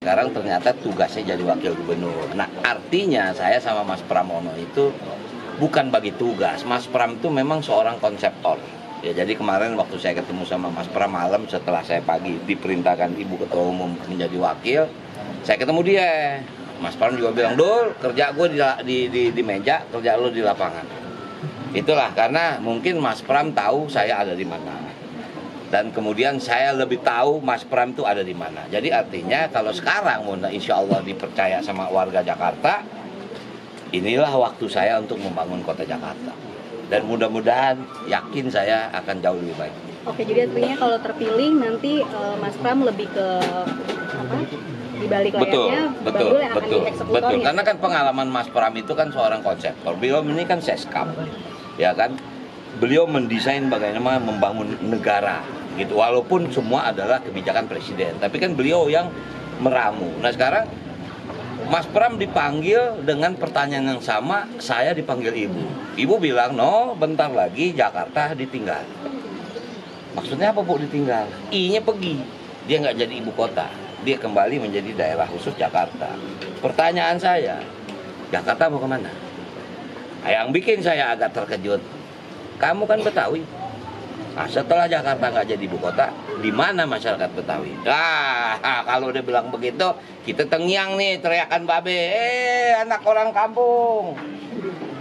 Sekarang ternyata tugasnya jadi wakil gubernur. Nah artinya saya sama Mas Pramono itu bukan bagi tugas. Mas Pram itu memang seorang konseptor. Ya jadi kemarin waktu saya ketemu sama Mas Pram malam setelah saya pagi diperintahkan Ibu Ketua Umum menjadi wakil, saya ketemu dia. Mas Pram juga bilang, Dul, kerja gue di, di, di, di meja, kerja lo di lapangan. Itulah karena mungkin Mas Pram tahu saya ada di mana. Dan kemudian saya lebih tahu Mas Pram itu ada di mana. Jadi artinya kalau sekarang insya Allah dipercaya sama warga Jakarta, inilah waktu saya untuk membangun kota Jakarta. Dan mudah-mudahan yakin saya akan jauh lebih baik. Oke, jadi artinya kalau terpilih nanti uh, Mas Pram lebih ke apa? Di balik layarnya betul, betul, yang betul, betul. Karena kan pengalaman Mas Pram itu kan seorang konseptor. Beliau ini kan seskap, ya kan. Beliau mendesain bagaimana membangun negara gitu. Walaupun semua adalah kebijakan presiden tapi kan beliau yang meramu. Nah sekarang Mas Pram dipanggil dengan pertanyaan yang sama saya dipanggil ibu. Ibu bilang no bentar lagi Jakarta ditinggal. Maksudnya apa bu ditinggal? I nya pergi. Dia nggak jadi ibu kota. Dia kembali menjadi daerah khusus Jakarta. Pertanyaan saya Jakarta mau ke mana? Yang bikin saya agak terkejut kamu kan Betawi Nah, setelah Jakarta nggak jadi ibu kota, di mana masyarakat Betawi? Nah, kalau dia bilang begitu, kita tengyang nih teriakan babe, eh anak orang kampung,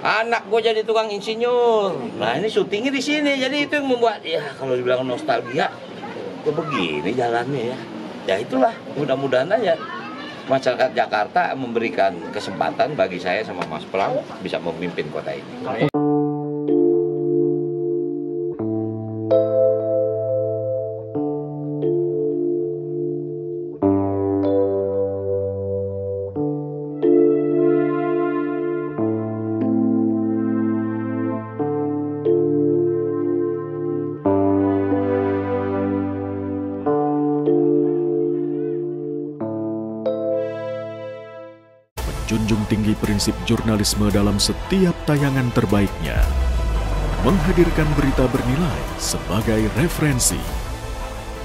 anak gue jadi tukang insinyur. Nah ini syutingnya di sini, jadi itu yang membuat ya kalau dibilang nostalgia, kok begini jalannya ya. Ya itulah, mudah-mudahan aja masyarakat Jakarta memberikan kesempatan bagi saya sama Mas Pram bisa memimpin kota ini. Menjunjung tinggi prinsip jurnalisme dalam setiap tayangan terbaiknya. Menghadirkan berita bernilai sebagai referensi.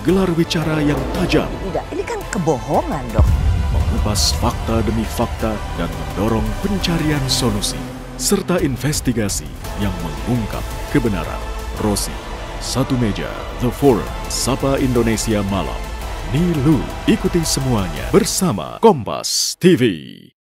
Gelar bicara yang tajam. Tidak, ini kan kebohongan dok. Mengupas fakta demi fakta dan mendorong pencarian solusi. Serta investigasi yang mengungkap kebenaran. Rosi, Satu Meja, The Forum, Sapa Indonesia Malam. Nilu, ikuti semuanya bersama Kompas TV.